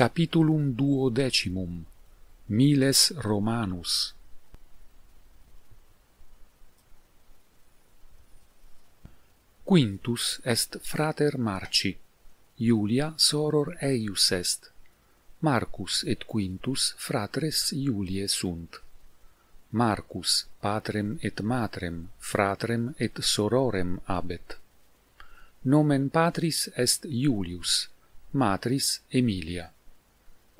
Capitulum duodecimum Miles Romanus Quintus est frater Marci, Iulia soror eius est, Marcus et Quintus fratres Iulie sunt. Marcus patrem et matrem, fratrem et sororem abet. Nomen patris est Iulius, matris Emilia.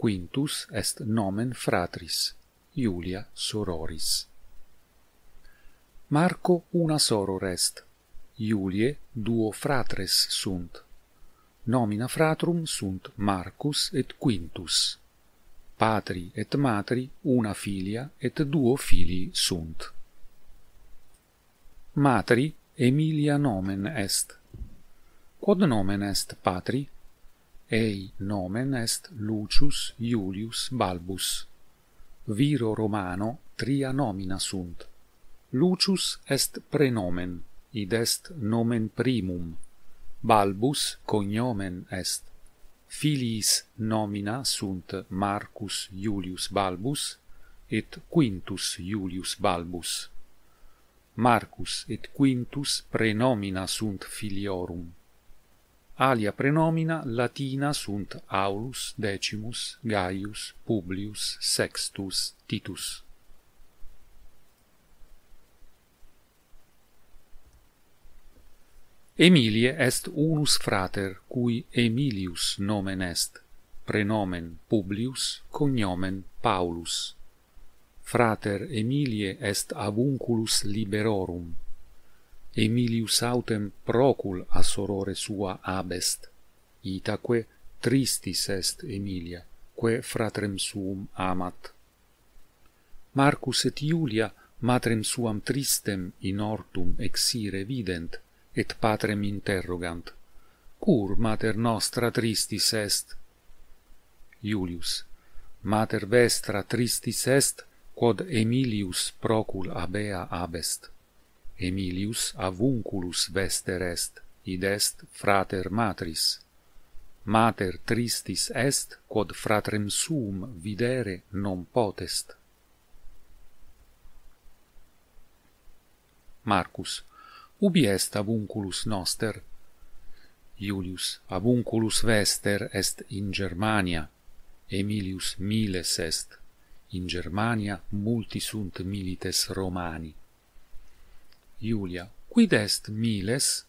Quintus est nomen fratris, Iulia sororis. Marco una soror est, Iulie duo fratres sunt. Nomina fratrum sunt Marcus et Quintus. Patri et matri una filia et duo filii sunt. Matri Emilia nomen est. Quod nomen est patri? Ei nomen est Lucius Iulius Balbus. Viro Romano tria nomina sunt. Lucius est prenomen, id est nomen primum. Balbus cognomen est. Filiis nomina sunt Marcus Iulius Balbus et Quintus Iulius Balbus. Marcus et Quintus prenomina sunt filiorum alia prenomina latina sunt Aulus, Decimus, Gaius, Publius, Sextus, Titus. Emilie est unus frater, cui Emilius nomen est, prenomen Publius, cognomen Paulus. Frater Emilie est avunculus liberorum, Emilius autem procul a sorore sua abest. Itaque tristis est Emilia, que fratrem suum amat. Marcus et Iulia matrem suam tristem in hortum exire vident, et patrem interrogant. Cur mater nostra tristis est? Iulius. Mater vestra tristis est, quod Emilius procul abea abest. Emilius avunculus vester est, id est frater matris. Mater tristis est, quod fratrem suum videre non potest. Marcus. Ubi est avunculus noster? Iulius. Avunculus vester est in Germania. Emilius miles est. In Germania multi sunt milites Romani. Julia. Quid est miles?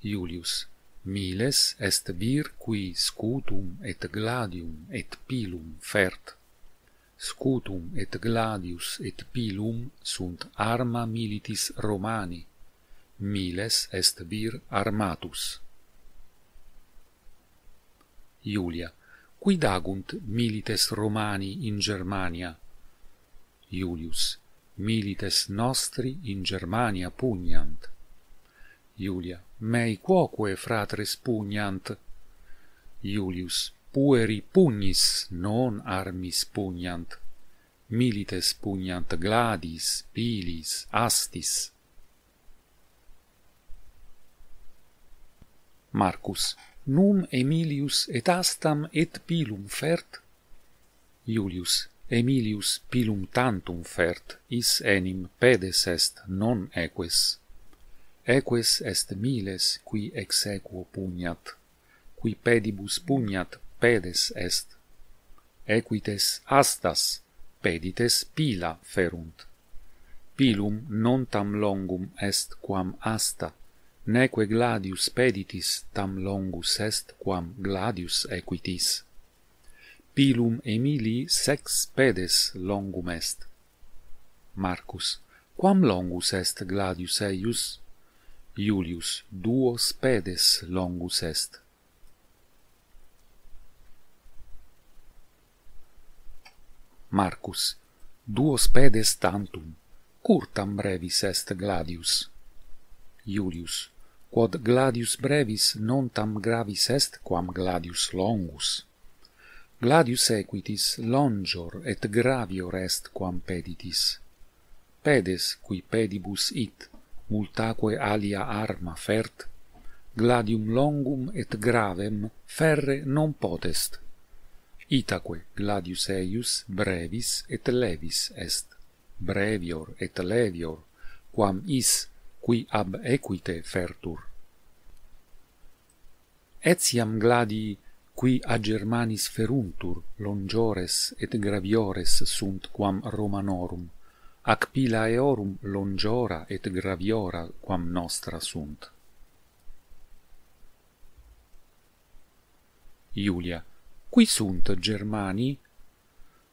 Julius. Miles est vir qui scutum et gladium et pilum fert. Scutum et gladius et pilum sunt arma militis Romani. Miles est vir armatus. Julia. Quid agunt milites Romani in Germania? Julius milites nostri in Germania pugnant. Iulia, mei quoque fratres pugnant. Iulius, pueri pugnis, non armis pugnant. Milites pugnant gladis, pilis, astis. Marcus, num Emilius et astam et pilum fert? Iulius, Emilius pilum tantum fert, is enim pedes est non eques. Eques est miles qui ex equo pugnat, qui pedibus pugnat pedes est. Equites astas, pedites pila ferunt. Pilum non tam longum est quam asta, neque gladius peditis tam longus est quam gladius equitis pilum Emilii sex pedes longum est. Marcus, quam longus est gladius eius? Iulius, duos pedes longus est. Marcus, duos pedes tantum, curtam brevis est gladius. Iulius, quod gladius brevis non tam gravis est quam gladius longus. Gladius equitis longior et gravior est quam peditis. Pedes, qui pedibus it, multaque alia arma fert, gladium longum et gravem ferre non potest. Itaque gladius eius brevis et levis est, brevior et levior, quam is, qui ab equite fertur. Etiam gladii qui a Germanis feruntur longiores et graviores sunt quam Romanorum, ac Pilaeorum longiora et graviora quam nostra sunt. Iulia. Qui sunt Germani?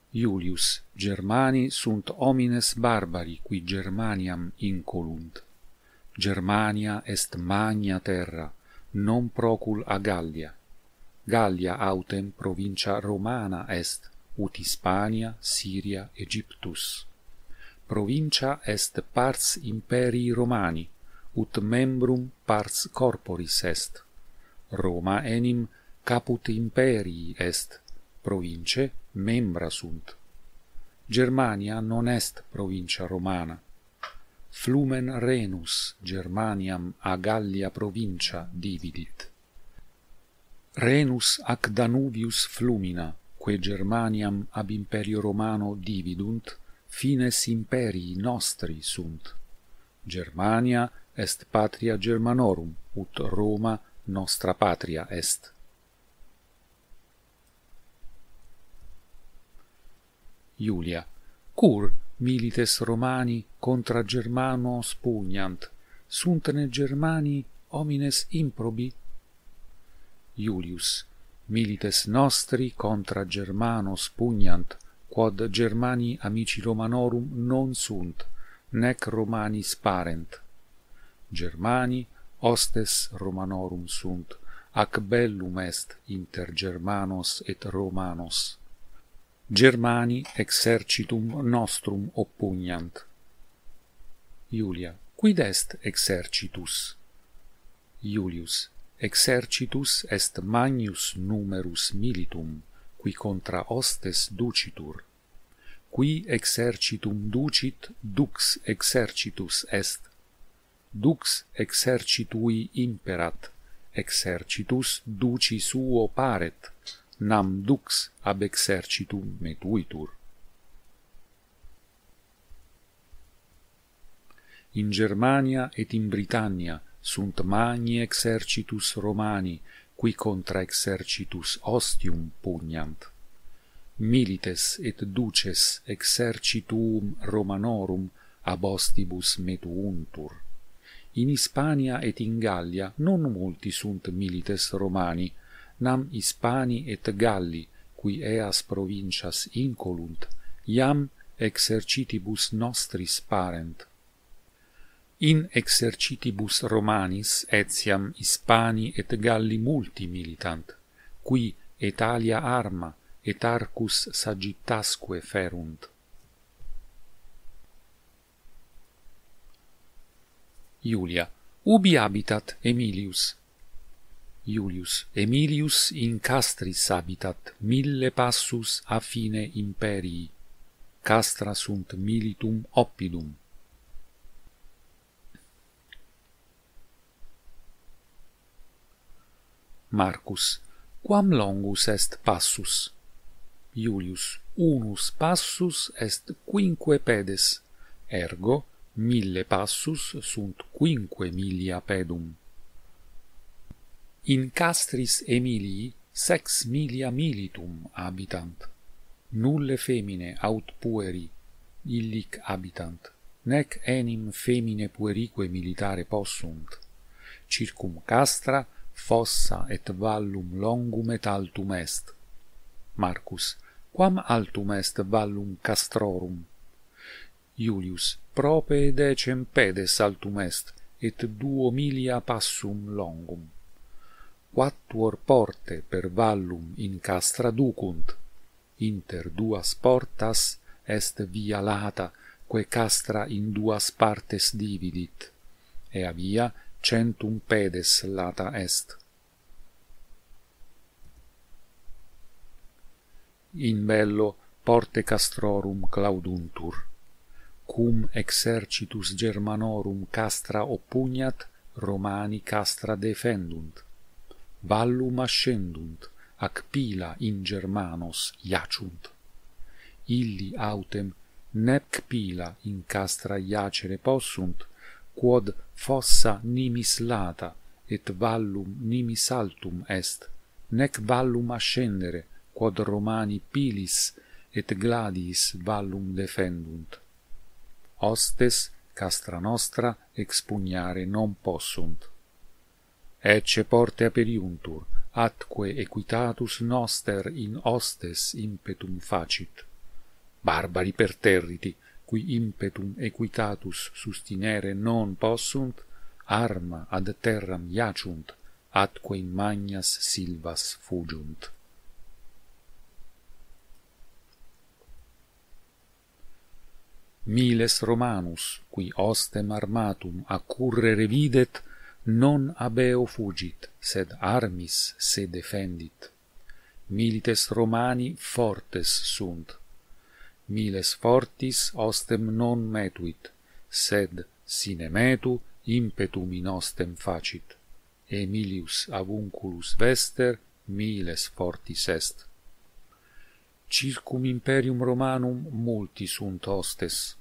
Iulius. Germani sunt homines barbari qui Germaniam incolunt. Germania est magna terra, non procul a Gallia Gallia autem provincia Romana est, ut Hispania, Syria, Egyptus. Provincia est pars imperii Romani, ut membrum pars corporis est. Roma enim caput imperii est, province membra sunt. Germania non est provincia Romana. Flumen Renus Germaniam a Gallia provincia dividit. Renus ac Danubius flumina, quae Germaniam ab imperio Romano dividunt, fines imperii nostri sunt. Germania est patria Germanorum, ut Roma nostra patria est. Iulia. Cur milites Romani contra Germanos pugnant, suntne Germani homines improbi Julius milites nostri contra Germanos pugnant, quod Germani amici Romanorum non sunt, nec Romani sparent. Germani hostes Romanorum sunt, ac bellum est inter Germanos et Romanos. Germani exercitum nostrum oppugnant. Iulia, quid est exercitus? Iulius, exercitus est magnus numerus militum, qui contra hostes ducitur. Qui exercitum ducit, dux exercitus est. Dux exercitui imperat, exercitus duci suo paret, nam dux ab exercitum metuitur. In Germania et in Britannia sunt magni exercitus Romani, qui contra exercitus ostium pugnant. Milites et duces exercitum Romanorum ab ostibus metuuntur. In Hispania et in Gallia non multi sunt milites Romani, nam Hispani et Galli, qui eas provincias incolunt, iam exercitibus nostris parent, in exercitibus Romanis etiam Hispani et Galli multi militant, qui Italia arma et arcus sagittasque ferunt. Iulia. Ubi habitat Emilius? Iulius. Emilius in castris habitat, mille passus a fine imperii. Castra sunt militum oppidum Marcus. Quam longus est passus? Iulius. Unus passus est quinque pedes. Ergo, mille passus sunt quinque milia pedum. In castris Emilii sex milia militum habitant. Nulle femine aut pueri illic habitant, nec enim femine puerique militare possunt. Circum castra fossa et vallum longum et altum est. Marcus, quam altum est vallum castrorum? Iulius, prope decem pedes altum est, et duo milia passum longum. Quattuor porte per vallum in castra ducunt, inter duas portas est via lata, quae castra in duas partes dividit. Ea via centum pedes lata est. In bello porte castrorum clauduntur, cum exercitus germanorum castra oppugnat, Romani castra defendunt, vallum ascendunt, ac pila in Germanos iacunt. Illi autem nec pila in castra iacere possunt, quod fossa nimis lata et vallum nimis altum est. Nec vallum ascendere quod romani pilis et gladiis vallum defendunt. Hostes castra nostra expugnare non possunt. Ecce porte aperiuntur atque equitatus noster in hostes impetum facit. Barbari perterriti qui impetum equitatus sustinere non possunt, arma ad terram iacunt, atque in magnas silvas fugiunt. Miles Romanus, qui ostem armatum accurrere videt, non abeo fugit, sed armis se defendit. Milites Romani fortes sunt, miles fortis ostem non metuit, sed sine metu impetum in ostem facit. Emilius avunculus vester miles fortis est. Circum imperium Romanum multi sunt hostes,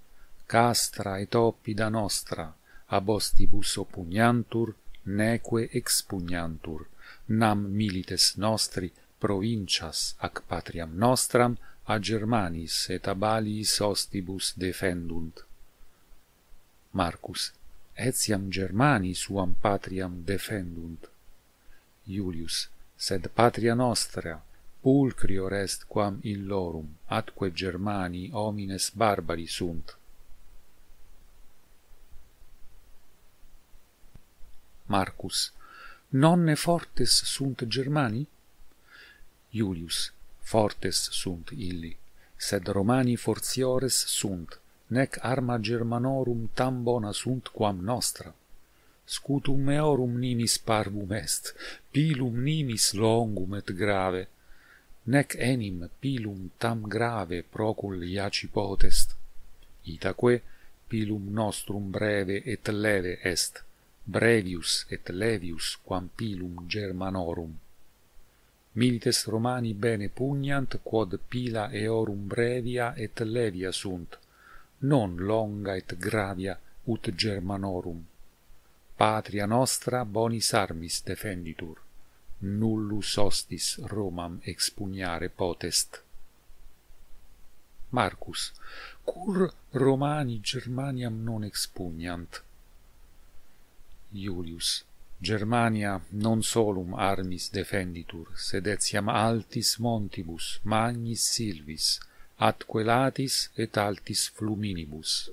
castra et oppida nostra, ab ostibus opugnantur, neque expugnantur, nam milites nostri provincias ac patriam nostram a Germanis et abalis ostibus defendunt. Marcus etiam Germani suam patriam defendunt. Iulius sed patria nostra pulcrior est quam illorum atque Germani homines barbari sunt. Marcus nonne fortes sunt Germani? Iulius fortes sunt illi, sed Romani fortiores sunt, nec arma Germanorum tam bona sunt quam nostra. Scutum eorum nimis parvum est, pilum nimis longum et grave, nec enim pilum tam grave procul iaci potest. Itaque pilum nostrum breve et leve est, brevius et levius quam pilum Germanorum. Milites Romani bene pugnant, quod pila eorum brevia et levia sunt, non longa et gravia ut Germanorum. Patria nostra bonis armis defenditur, nullus hostis Romam expugnare potest. Marcus, cur Romani Germaniam non expugnant? Julius, Germania non solum armis defenditur, sed etiam altis montibus, magnis silvis, atque latis et altis fluminibus.